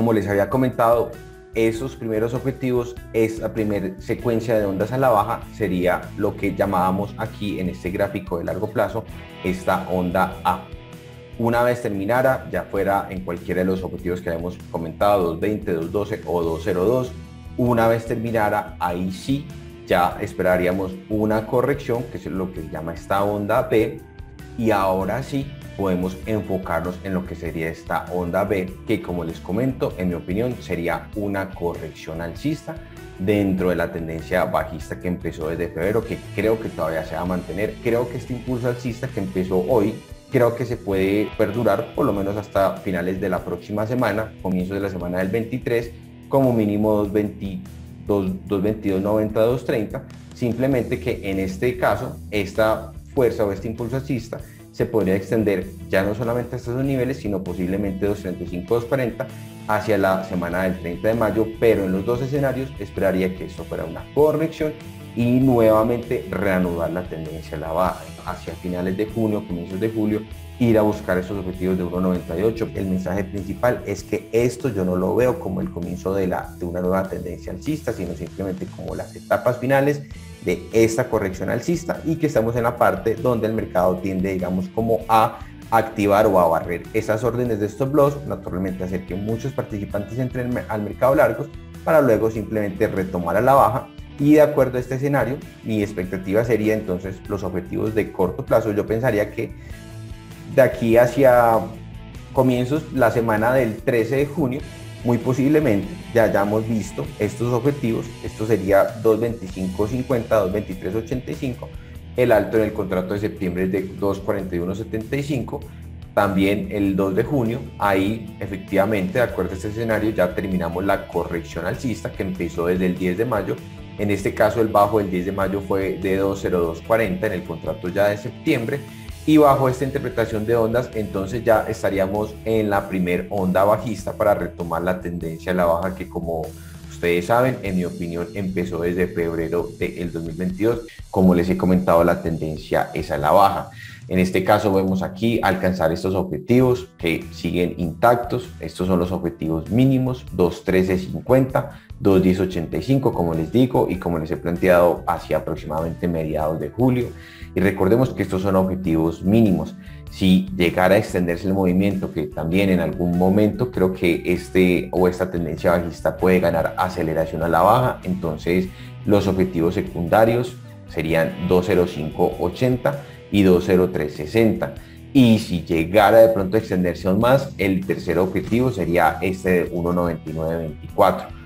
Como les había comentado, esos primeros objetivos, esa primera secuencia de ondas a la baja sería lo que llamábamos aquí en este gráfico de largo plazo, esta onda A. Una vez terminara, ya fuera en cualquiera de los objetivos que habíamos comentado, 220, 212 o 202, una vez terminara, ahí sí ya esperaríamos una corrección, que es lo que llama esta onda B, y ahora sí podemos enfocarnos en lo que sería esta onda B, que como les comento, en mi opinión, sería una corrección alcista dentro de la tendencia bajista que empezó desde febrero, que creo que todavía se va a mantener. Creo que este impulso alcista que empezó hoy, creo que se puede perdurar por lo menos hasta finales de la próxima semana, comienzos de la semana del 23, como mínimo 220 222, 90, 230, simplemente que en este caso esta fuerza o este impulso alcista se podría extender ya no solamente hasta esos niveles, sino posiblemente 235, 240 hacia la semana del 30 de mayo, pero en los dos escenarios esperaría que esto fuera una corrección y nuevamente reanudar la tendencia a la baja hacia finales de junio, comienzos de julio ir a buscar esos objetivos de 1.98. El mensaje principal es que esto yo no lo veo como el comienzo de, la, de una nueva tendencia alcista, sino simplemente como las etapas finales de esta corrección alcista y que estamos en la parte donde el mercado tiende, digamos, como a activar o a barrer esas órdenes de stop loss, naturalmente hacer que muchos participantes entren al mercado largos para luego simplemente retomar a la baja y de acuerdo a este escenario, mi expectativa sería entonces los objetivos de corto plazo. Yo pensaría que de aquí hacia comienzos la semana del 13 de junio, muy posiblemente ya hayamos visto estos objetivos. Esto sería 225.50, 223.85. El alto en el contrato de septiembre es de 241.75. También el 2 de junio, ahí efectivamente, de acuerdo a este escenario, ya terminamos la corrección alcista que empezó desde el 10 de mayo. En este caso, el bajo del 10 de mayo fue de 202.40 en el contrato ya de septiembre y bajo esta interpretación de ondas, entonces ya estaríamos en la primer onda bajista para retomar la tendencia a la baja que como ustedes saben, en mi opinión, empezó desde febrero del 2022. Como les he comentado, la tendencia es a la baja. En este caso vemos aquí alcanzar estos objetivos que siguen intactos. Estos son los objetivos mínimos, 2.1350, 2.1085 como les digo y como les he planteado hacia aproximadamente mediados de julio. Y recordemos que estos son objetivos mínimos. Si llegara a extenderse el movimiento, que también en algún momento creo que este o esta tendencia bajista puede ganar aceleración a la baja, entonces los objetivos secundarios serían 20580 y 20360. Y si llegara de pronto a extenderse aún más, el tercer objetivo sería este de 19924